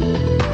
Welcome,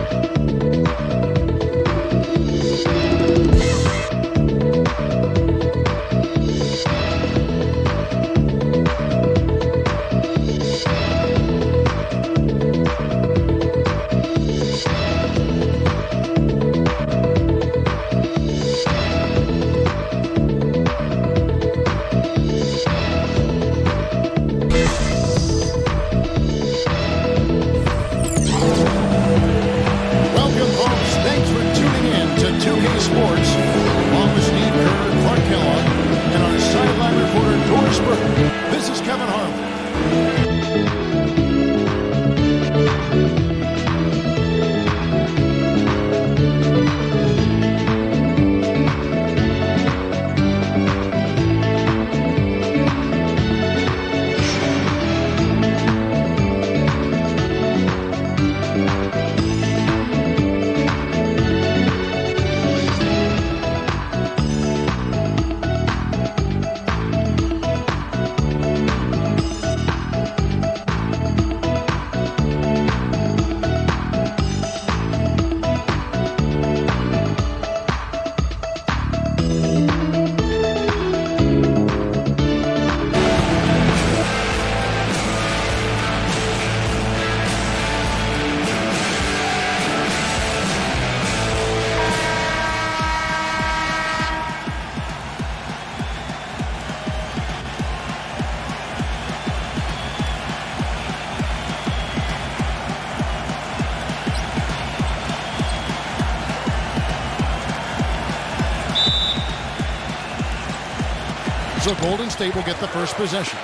So Golden State will get the first possession.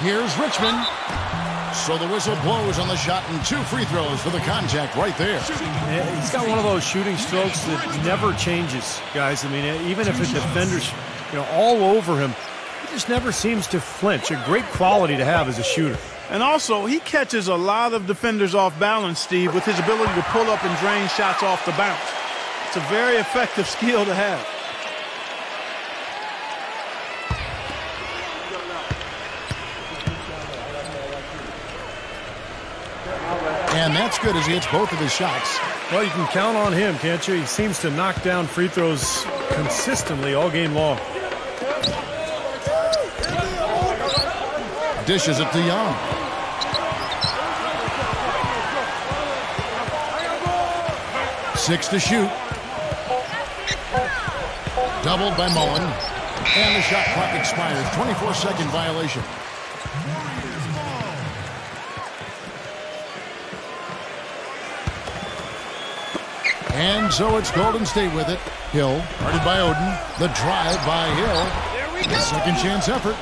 Here's Richmond. So the whistle blows on the shot and two free throws for the contact right there. Yeah, He's got one of those shooting strokes that never changes, guys. I mean, even if a defender's, you know, all over him, he just never seems to flinch. A great quality to have as a shooter. And also, he catches a lot of defenders off balance, Steve, with his ability to pull up and drain shots off the bounce. It's a very effective skill to have. And that's good as he hits both of his shots. Well, you can count on him, can't you? He seems to knock down free throws consistently all game long. Dishes it to Young. Six to shoot. Doubled by Mullin. And the shot clock expires. 24-second violation. And so it's Golden State with it. Hill, guarded by Oden. The drive by Hill. A second chance effort.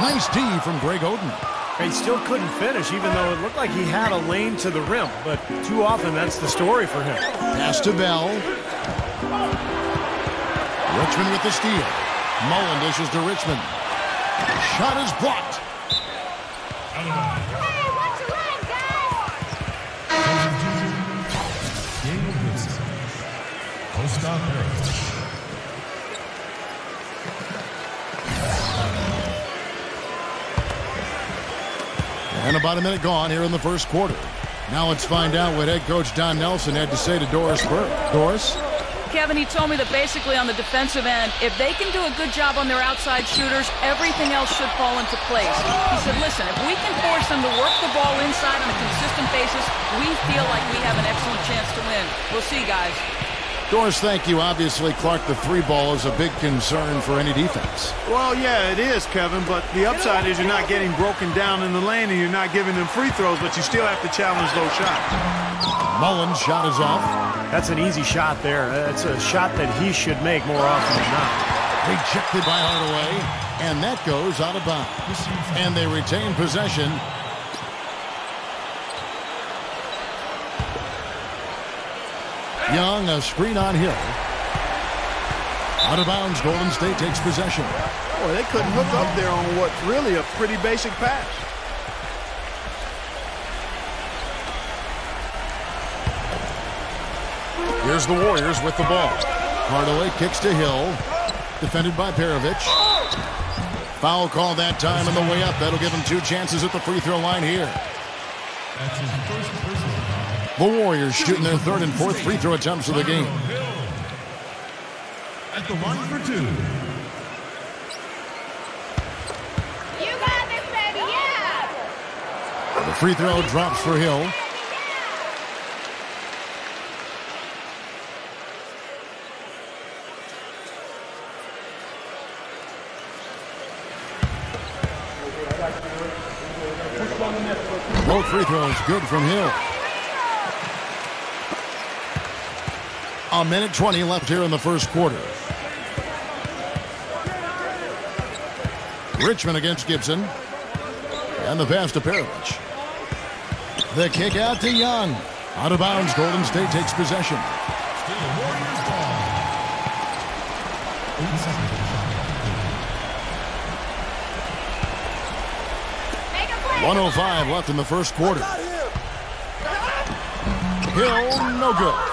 Nice D from Greg Oden. He still couldn't finish, even though it looked like he had a lane to the rim. But too often, that's the story for him. Pass to Bell. Richmond with the steal. Mullin dishes to Richmond. Shot is blocked. And about a minute gone here in the first quarter. Now let's find out what head coach Don Nelson had to say to Doris Burke. Doris? Kevin, he told me that basically on the defensive end, if they can do a good job on their outside shooters, everything else should fall into place. He said, listen, if we can force them to work the ball inside on a consistent basis, we feel like we have an excellent chance to win. We'll see, guys. Doris, thank you. Obviously, Clark, the three ball is a big concern for any defense. Well, yeah, it is, Kevin, but the upside is you're not getting broken down in the lane and you're not giving them free throws, but you still have to challenge those shots. Mullin's shot is off. That's an easy shot there. Uh, that's a shot that he should make more often than not. Rejected by Hardaway. And that goes out of bounds. And they retain possession. Young, a screen on Hill. Out of bounds, Golden State takes possession. Boy, they couldn't hook up there on what's really a pretty basic pass. Here's the Warriors with the ball. Hardaway kicks to Hill. Defended by Perovic. Foul call that time on the way up. That'll give him two chances at the free throw line here. The Warriors shooting their third and fourth free throw attempts of the game. At the line for two. You got this, baby, yeah! The free throw drops for Hill. Both free throws good from Hill. A minute 20 left here in the first quarter. Richmond against Gibson. And the pass to Perovic. The kick out to Young. Out of bounds, Golden State takes possession. A play! 105 left in the first quarter. Hill, no good.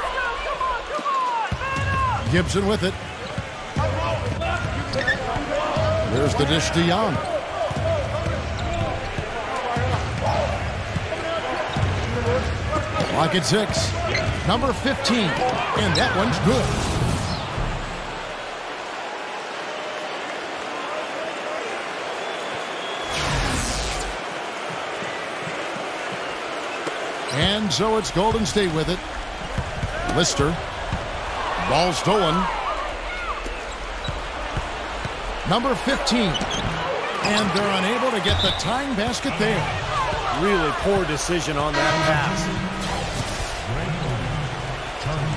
Gibson with it. There's the dish to Young. Clock at six. Number 15. And that one's good. And so it's Golden State with it. Lister. Ball stolen. Number 15. And they're unable to get the tying basket there. Really poor decision on that pass. Greg Oden. Charlie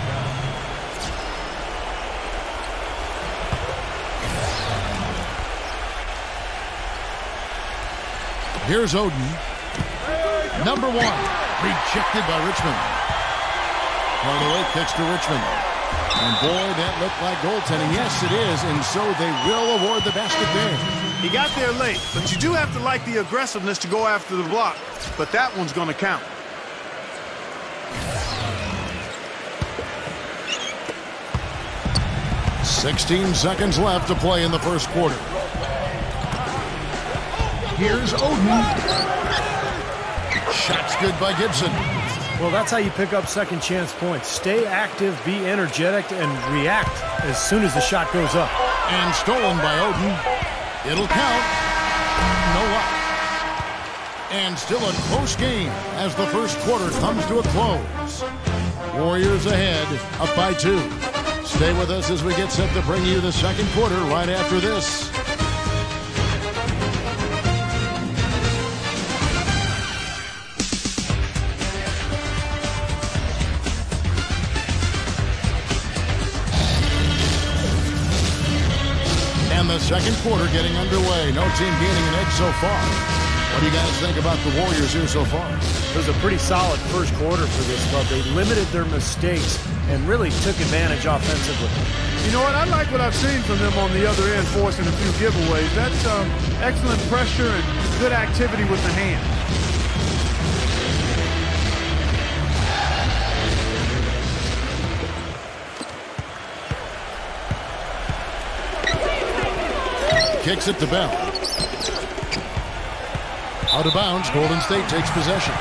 Here's Oden. Number one. Rejected by Richmond. Hardaway kicks to Richmond. And boy, that looked like goaltending. Yes, it is. And so they will award the basket there. He got there late, but you do have to like the aggressiveness to go after the block. But that one's going to count. Sixteen seconds left to play in the first quarter. Here's Oden. Shots good by Gibson. Well, that's how you pick up second chance points. Stay active, be energetic, and react as soon as the shot goes up. And stolen by Oden. It'll count. No luck. And still a close game as the first quarter comes to a close. Warriors ahead, up by two. Stay with us as we get set to bring you the second quarter right after this. Second quarter getting underway. No team gaining an edge so far. What do you guys think about the Warriors here so far? It was a pretty solid first quarter for this club. They limited their mistakes and really took advantage offensively. You know what? I like what I've seen from them on the other end, forcing a few giveaways. That's um, excellent pressure and good activity with the hand. Kicks it to Bell. Out of bounds, Golden State takes possession.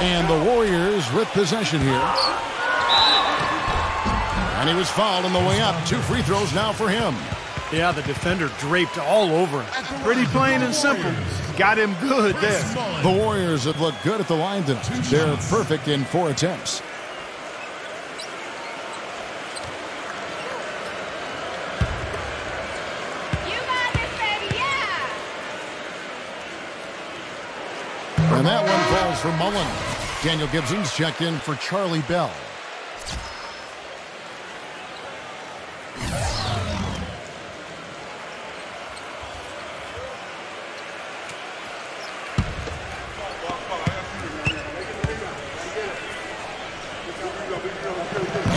And the Warriors with possession here. And he was fouled on the way up. Two free throws now for him. Yeah, the defender draped all over him. Pretty plain and simple. Got him good there. The Warriors have looked good at the line tonight. They're perfect in four attempts. You got this, baby, yeah! And that one falls for Mullin. Daniel Gibson's checked in for Charlie Bell.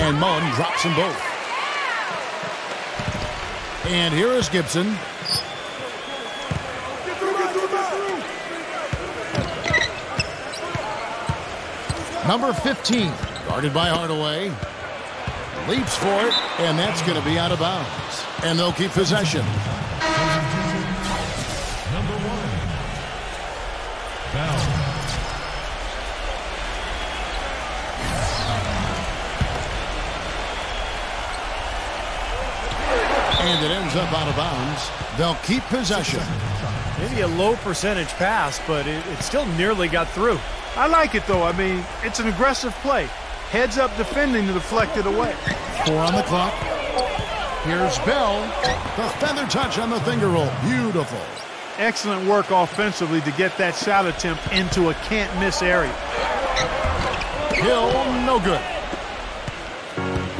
And Mullin drops them both. And here is Gibson. Number 15, guarded by Hardaway. Leaps for it, and that's going to be out of bounds. And they'll keep possession. Up out of bounds. They'll keep possession. Maybe a low percentage pass, but it, it still nearly got through. I like it, though. I mean, it's an aggressive play. Heads up defending to deflect it away. Four on the clock. Here's Bell. The feather touch on the finger roll. Beautiful. Excellent work offensively to get that shot attempt into a can't-miss area. Hill, no good.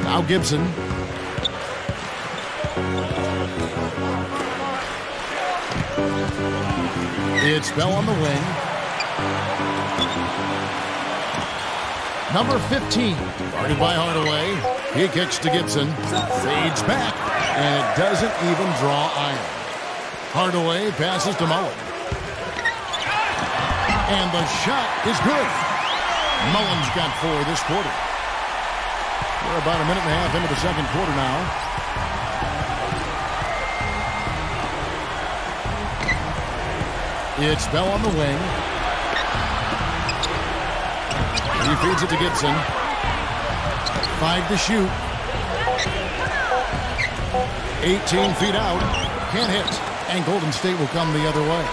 Now Gibson. It's Bell on the wing. Number 15, guarded by Hardaway. He kicks to Gibson. Fades back, and it doesn't even draw iron. Hardaway passes to Mullin. And the shot is good. Mullin's got four this quarter. We're about a minute and a half into the second quarter now. It's Bell on the wing. He feeds it to Gibson. Five to shoot. 18 feet out. Can't hit. And Golden State will come the other way.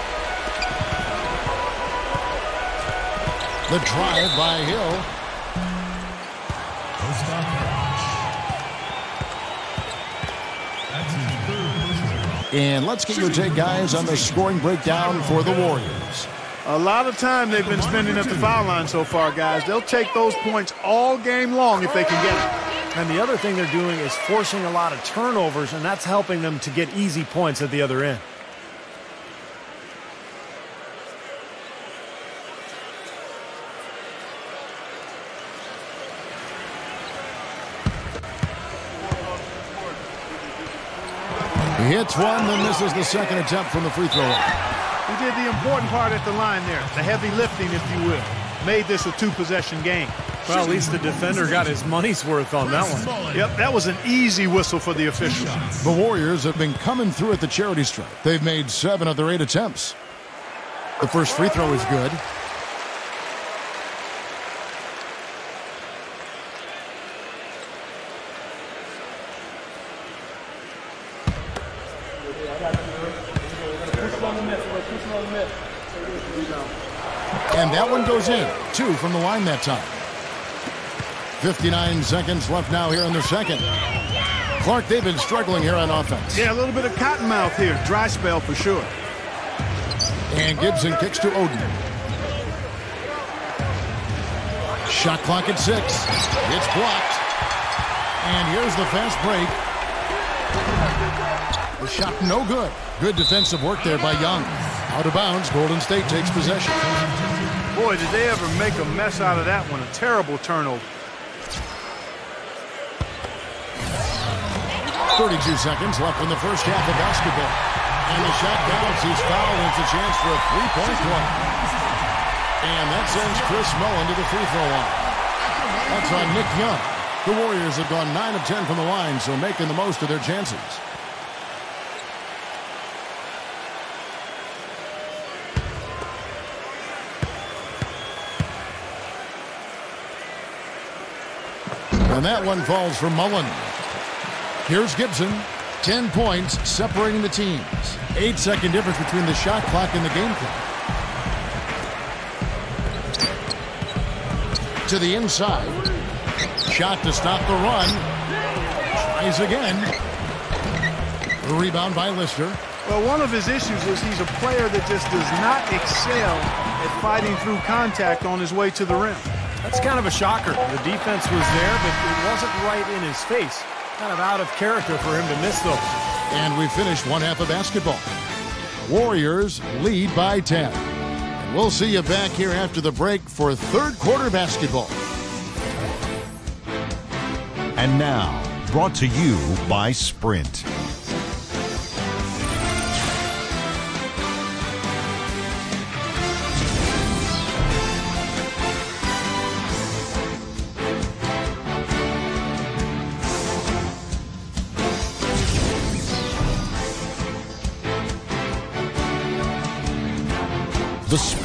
The drive by Hill. And let's get your take, guys, on the scoring breakdown for the Warriors. A lot of time they've been spending at the foul line so far, guys. They'll take those points all game long if they can get it. And the other thing they're doing is forcing a lot of turnovers, and that's helping them to get easy points at the other end. Hits one, then misses the second attempt from the free throw line. He did the important part at the line there, the heavy lifting, if you will. Made this a two-possession game. Well, at least the defender got his money's worth on that one. Yep, that was an easy whistle for the official. The Warriors have been coming through at the charity stripe. They've made seven of their eight attempts. The first free throw is good. And in. Two from the line that time. 59 seconds left now here in the second. Clark, they've been struggling here on offense. Yeah, a little bit of cottonmouth here. Dry spell for sure. And Gibson kicks to Oden. Shot clock at six. It's blocked. And here's the fast break. The shot no good. Good defensive work there by Young. Out of bounds, Golden State takes possession. Boy, did they ever make a mess out of that one. A terrible turnover. 32 seconds left in the first half of basketball. And the shot counts. He's fouled. It's a chance for a three-point play. And that sends Chris Mullin to the free throw line. That's on Nick Young. The Warriors have gone 9 of 10 from the line, so making the most of their chances. And that one falls for Mullin. Here's Gibson. 10 points separating the teams. Eight second difference between the shot clock and the game clock. To the inside. Shot to stop the run. Tries again. Rebound by Lister. Well, one of his issues is he's a player that just does not excel at fighting through contact on his way to the rim. That's kind of a shocker. The defense was there, but it wasn't right in his face. Kind of out of character for him to miss those. And we finished one half of basketball. Warriors lead by 10. And we'll see you back here after the break for third quarter basketball. And now, brought to you by Sprint.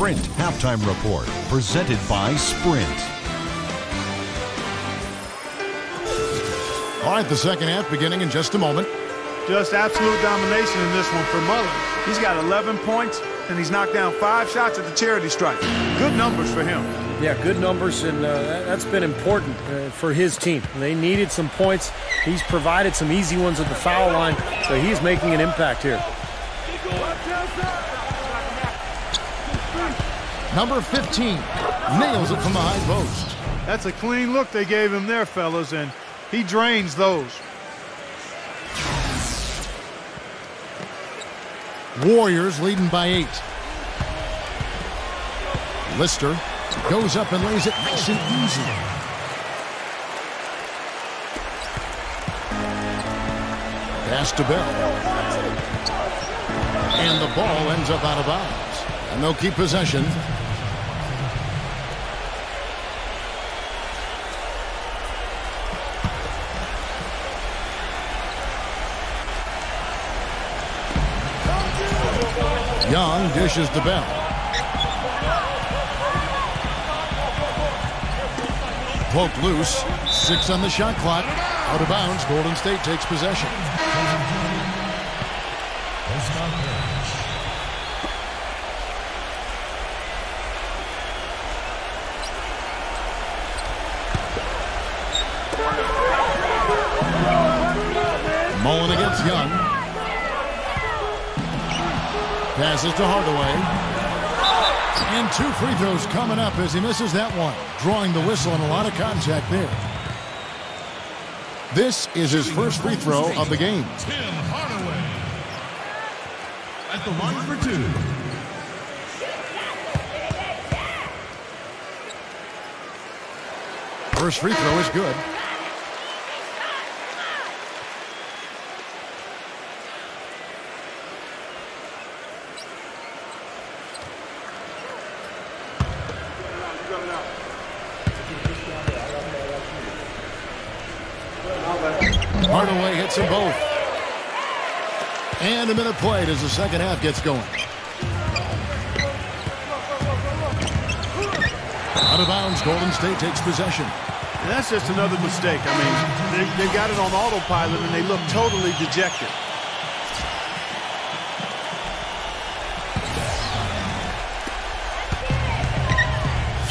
Sprint Halftime Report, presented by Sprint. All right, the second half beginning in just a moment. Just absolute domination in this one for Mullin. He's got 11 points, and he's knocked down five shots at the charity stripe. Good numbers for him. Yeah, good numbers, and uh, that- that's been important uh, for his team. They needed some points. He's provided some easy ones at the foul line, so he's making an impact here. Number 15 nails it from the high post. That's a clean look they gave him there, fellas, and he drains those. Warriors leading by eight. Lister goes up and lays it nice and easy. Pass to Bell. And the ball ends up out of bounds. And they'll keep possession. Young dishes to Bell. Poked loose. Six on the shot clock. Out of bounds. Golden State takes possession. Passes to Hardaway. And two free throws coming up as he misses that one. Drawing the whistle and a lot of contact there. This is his first free throw of the game. Tim Hardaway. At the line for two. First free throw is good. Hardaway hits them both. And a minute played as the second half gets going. Out of bounds, Golden State takes possession. And that's just another mistake. I mean, they, they got it on autopilot, and they look totally dejected.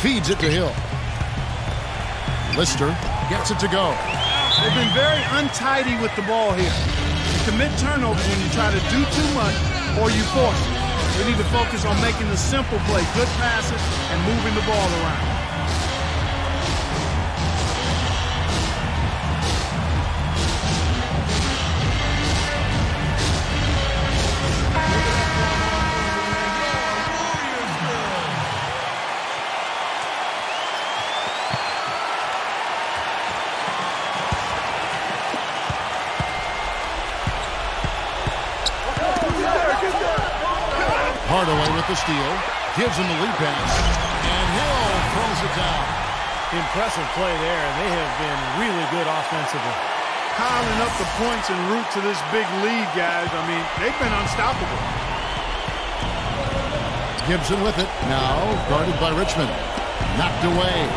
Feeds it to Hill. Lister gets it to go. They've been very untidy with the ball here. You commit turnovers when you try to do too much or you force it. They need to focus on making the simple play, good passes, and moving the ball around. Hardaway with the steal. Gives him the lead pass. And Hill throws it down. Impressive play there, and they have been really good offensively. Piling up the points en route to this big lead, guys. I mean, they've been unstoppable. Gibson with it. Now guarded by Richmond. Knocked away.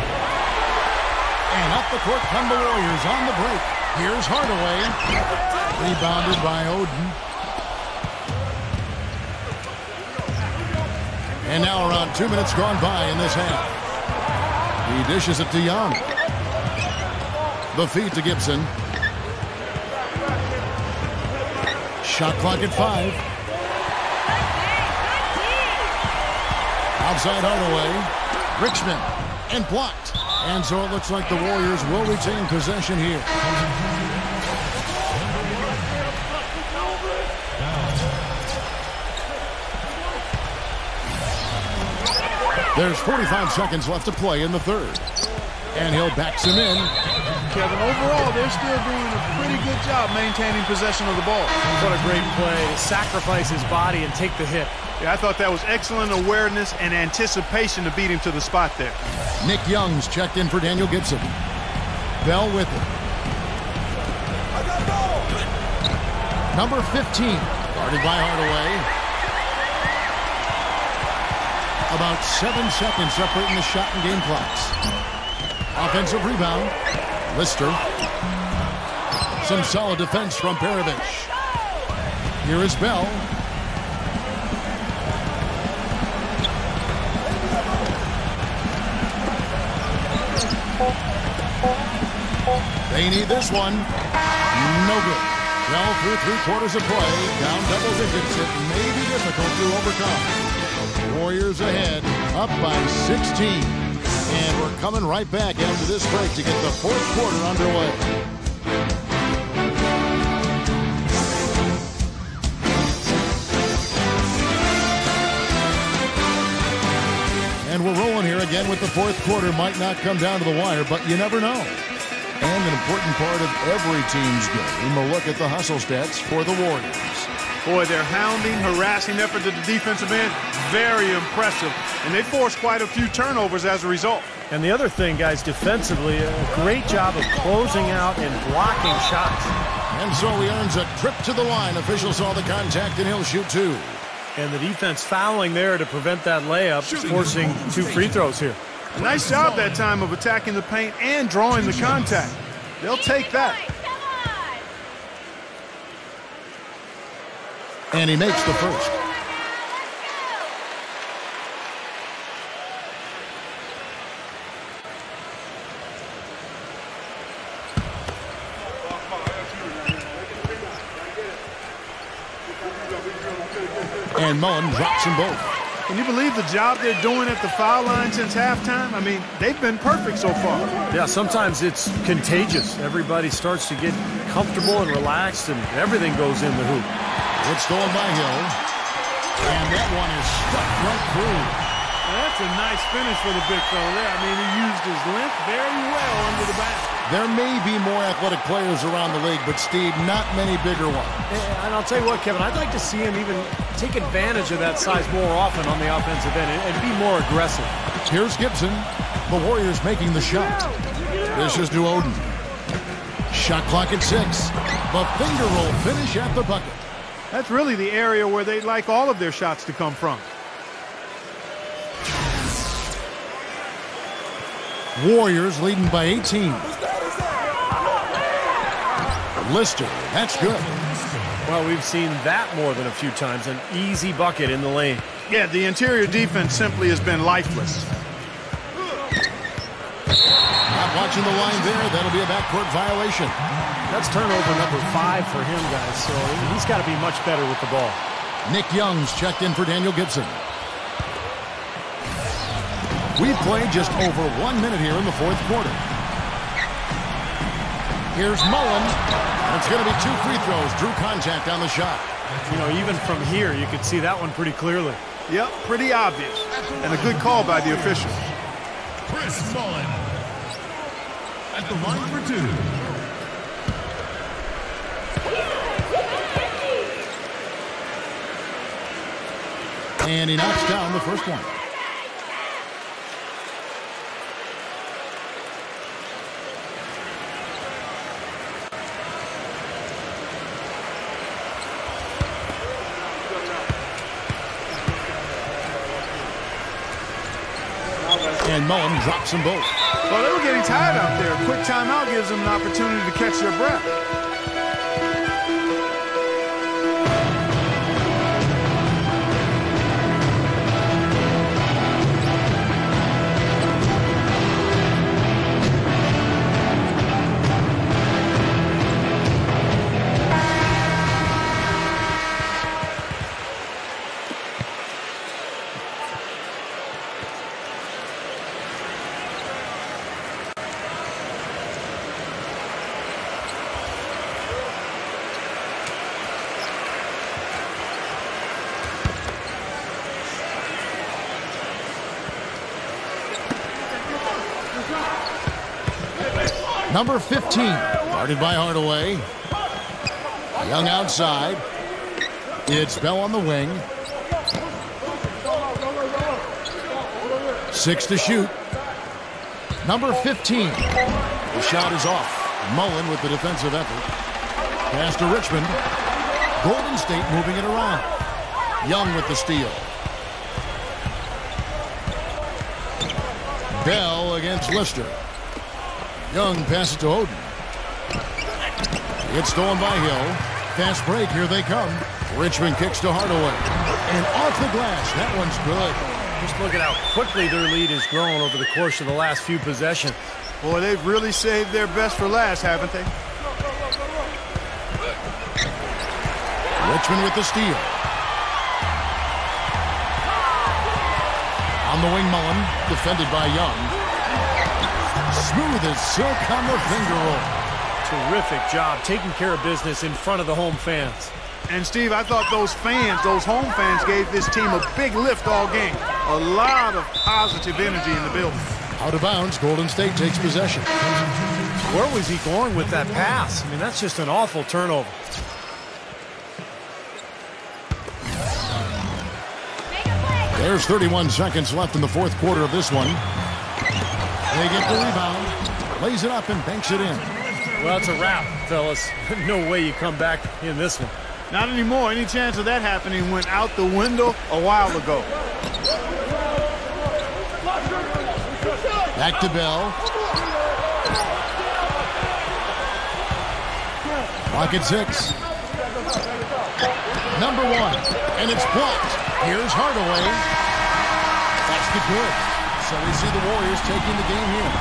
And up the court come the Warriors on the break. Here's Hardaway. Rebounded by Oden. And now around two minutes gone by in this half. He dishes it to Young. The feed to Gibson. Shot clock at five. Outside Hardaway. Richmond. And blocked. And so it looks like the Warriors will retain possession here. There's 45 seconds left to play in the third. And Hill backs him in. Kevin, overall, they're still doing a pretty good job maintaining possession of the ball. What a great play to sacrifice his body and take the hit. Yeah, I thought that was excellent awareness and anticipation to beat him to the spot there. Nick Young's checked in for Daniel Gibson. Bell with it. Number 15, guarded by Hardaway. About seven seconds separating the shot and game clocks. Offensive rebound. Lister. Some solid defense from Perovic. Here is Bell. They need this one. No good. Well, through three quarters of play, down double digits, it may be difficult to overcome. Warriors ahead, up by 16. And we're coming right back after this break to get the fourth quarter underway. And we're rolling here again with the fourth quarter. Might not come down to the wire, but you never know. And an important part of every team's game, a look at the hustle stats for the Warriors. Boy, their hounding, harassing effort at the defensive end, very impressive. And they forced quite a few turnovers as a result. And the other thing, guys, defensively, a great job of closing out and blocking shots. And so he earns a trip to the line. Official saw the contact, and he'll shoot two. And the defense fouling there to prevent that layup, forcing two free throws here. Nice job that time of attacking the paint and drawing the contact. They'll take that. Come on. And he makes the first. And Mullin drops them both. Can you believe the job they're doing at the foul line since halftime? I mean, they've been perfect so far. Yeah, sometimes it's contagious. Everybody starts to get comfortable and relaxed, and everything goes in the hoop. It's stolen by Hill. And that one is stuck right through. That's a nice finish for the big fella there. I mean, he used his length very well under the basket. There may be more athletic players around the league, but Steve, not many bigger ones. And I'll tell you what, Kevin, I'd like to see him even take advantage of that size more often on the offensive end and, and be more aggressive. Here's Gibson. The Warriors making the shot. This is to Oden. Shot clock at six. The finger roll finish at the bucket. That's really the area where they'd like all of their shots to come from. Warriors leading by 18. Lister, that's good. Well, we've seen that more than a few times. An easy bucket in the lane. Yeah, the interior defense simply has been lifeless. Not watching the line there. That'll be a backcourt violation. That's turnover number five for him, guys, so he's got to be much better with the ball. Nick Young's checked in for Daniel Gibson. We've played just over one minute here in the fourth quarter. Here's Mullin. It's going to be two free throws. Drew contact on the shot. You know, even from here, you could see that one pretty clearly. Yep, pretty obvious. And a good call by the official. Chris Mullin. At the line for two. And he knocks down the first one. And Mullin drops them both. Well, they were getting tired out there. Quick timeout gives them an opportunity to catch their breath. Number 15, guarded by Hardaway. Young outside. It's Bell on the wing. Six to shoot. Number 15. The shot is off. Mullin with the defensive effort. Pass to Richmond. Golden State moving it around. Young with the steal. Bell against Lister. Young passes to Oden. It's stolen by Hill. Fast break, here they come. Richmond kicks to Hardaway. And off the glass, that one's good. Just look at how quickly their lead has grown over the course of the last few possessions. Boy, they've really saved their best for last, haven't they? Richmond with the steal. On the wing, Mullin, defended by Young. Smooth as silk on the finger roll. Terrific job taking care of business in front of the home fans. And Steve, I thought those fans, those home fans, gave this team a big lift all game. A lot of positive energy in the building. Out of bounds, Golden State takes possession. Where was he going with that pass? I mean, that's just an awful turnover. There's 31 seconds left in the fourth quarter of this one. They get the rebound, lays it up, and banks it in. Well, it's a wrap, fellas. no way you come back in this one. Not anymore. Any chance of that happening went out the window a while ago. Back to Bell. Clock at six. Number one. And it's blocked. Here's Hardaway. That's the good. So we see the Warriors taking the game here.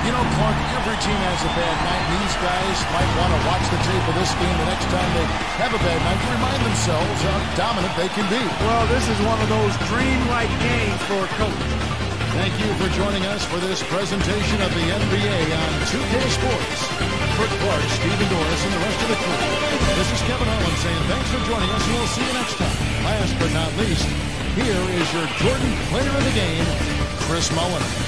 You know, Clark, every team has a bad night. These guys might want to watch the tape of this game the next time they have a bad night to remind themselves how dominant they can be. Well, this is one of those dream-like games for a coach. Thank you for joining us for this presentation of the NBA on 2K Sports. Kurt Clark, Stephen Doris, and the rest of the crew. This is Kevin Harlan saying thanks for joining us, and we'll see you next time. Last but not least, here is your Jordan player of the game, Chris Mullin.